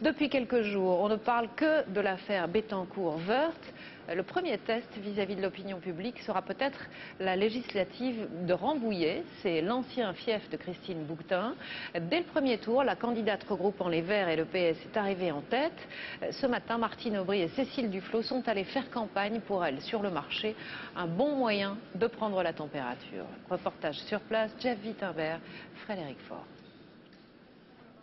Depuis quelques jours, on ne parle que de l'affaire Bettencourt-Wörth. Le premier test vis-à-vis de l'opinion publique sera peut-être la législative de Rambouillet. C'est l'ancien fief de Christine Boutin. Dès le premier tour, la candidate regroupant les Verts et le PS est arrivée en tête. Ce matin, Martine Aubry et Cécile Duflot sont allées faire campagne pour elle sur le marché. Un bon moyen de prendre la température. Reportage sur place, Jeff Wittenberg, Frédéric Faure.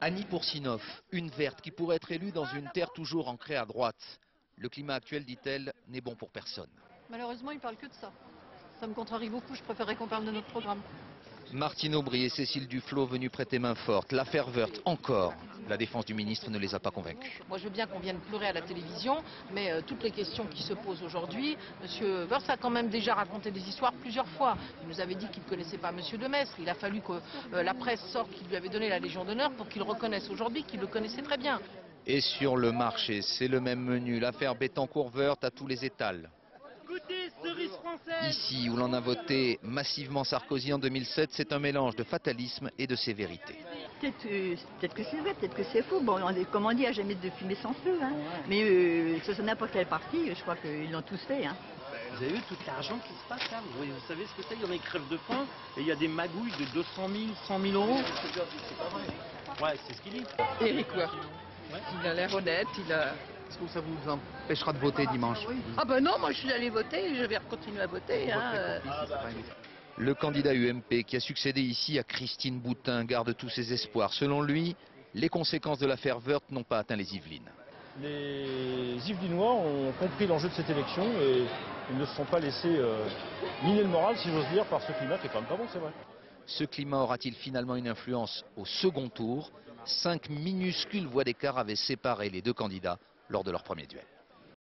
Annie Poursinov, une verte qui pourrait être élue dans une terre toujours ancrée à droite. Le climat actuel, dit-elle, n'est bon pour personne. Malheureusement, il ne parle que de ça. Ça me contrarie beaucoup, je préférerais qu'on parle de notre programme. Martine Aubry et Cécile Duflot venues prêter main forte. L'affaire Wörth, encore. La défense du ministre ne les a pas convaincus. Moi, je veux bien qu'on vienne pleurer à la télévision, mais euh, toutes les questions qui se posent aujourd'hui, M. Wörth a quand même déjà raconté des histoires plusieurs fois. Il nous avait dit qu'il ne connaissait pas M. Demestre. Il a fallu que euh, la presse sorte qu'il lui avait donné la Légion d'honneur pour qu'il reconnaisse aujourd'hui qu'il le connaissait très bien. Et sur le marché, c'est le même menu. L'affaire Bettencourt-Wörth à tous les étals. Ici, où l'on a voté massivement Sarkozy en 2007, c'est un mélange de fatalisme et de sévérité. Peut-être euh, que c'est vrai, peut-être que c'est faux. Bon, on- comme on dit, à jamais de fumer sans feu. Hein. Mais euh, ce soit n'importe quel parti, je crois qu'ils l'ont tous fait. Hein. Vous avez vu tout l'argent qui se passe là vous, voyez- vous savez ce que c'est Il y en a qui crèvent de faim et il y a des magouilles de 200 000, 100 000 euros. Ouais, c'est ce qu'il dit. Eric Woerth. Il a l'air honnête, il a... Est-ce que ça vous empêchera de voter dimanche? Ah ben non, moi je suis allée voter et je vais continuer à voter. Hein. euh. Le candidat UMP qui a succédé ici à Christine Boutin garde tous ses espoirs. Selon lui, les conséquences de l'affaire Wörth n'ont pas atteint les Yvelines. Les Yvelinois ont compris l'enjeu de cette élection et ils ne se sont pas laissés euh, miner le moral, si j'ose dire, par ce climat qui est quand même pas bon, c'est vrai. Ce climat aura-t-il finalement une influence au second tour? Cinq minuscules voix d'écart avaient séparé les deux candidats lors de leur premier duel.